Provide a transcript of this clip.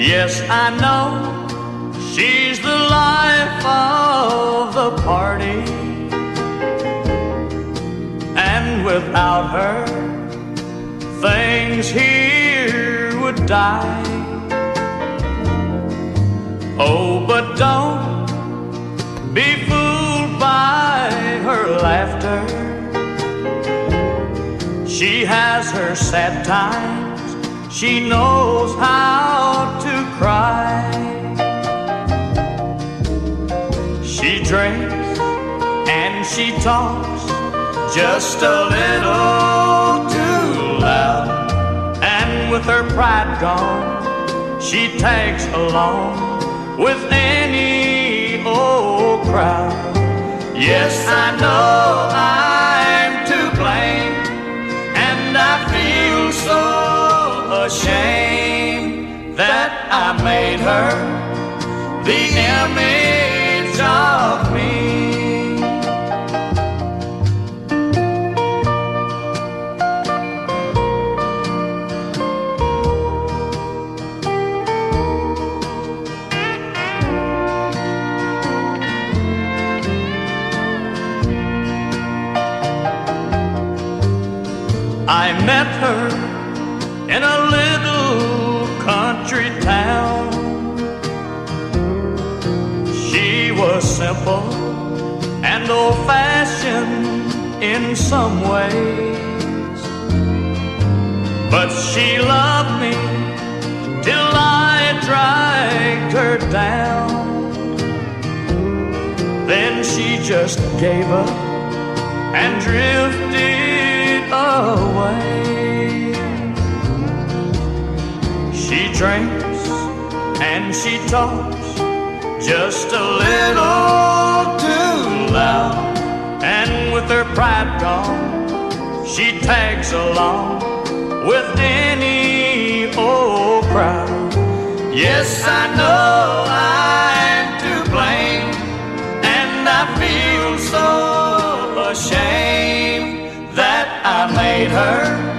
Yes, I know she's the life of the party. And without her, things here would die. Oh, but don't be fooled by her laughter. She has her sad times, she knows how to cry. She drinks and she talks just a little too loud. And with her pride gone, she tags along with any old crowd. Yes, I know ashamed that I made her the image of me. I met her Was simple and old fashioned in some ways. But she loved me till I dragged her down. Then she just gave up and drifted away. She drinks and she talks just a little too loud. And with her pride gone, she tags along with any old crowd. Yes, I know I'm to blame, and I feel so ashamed that I made her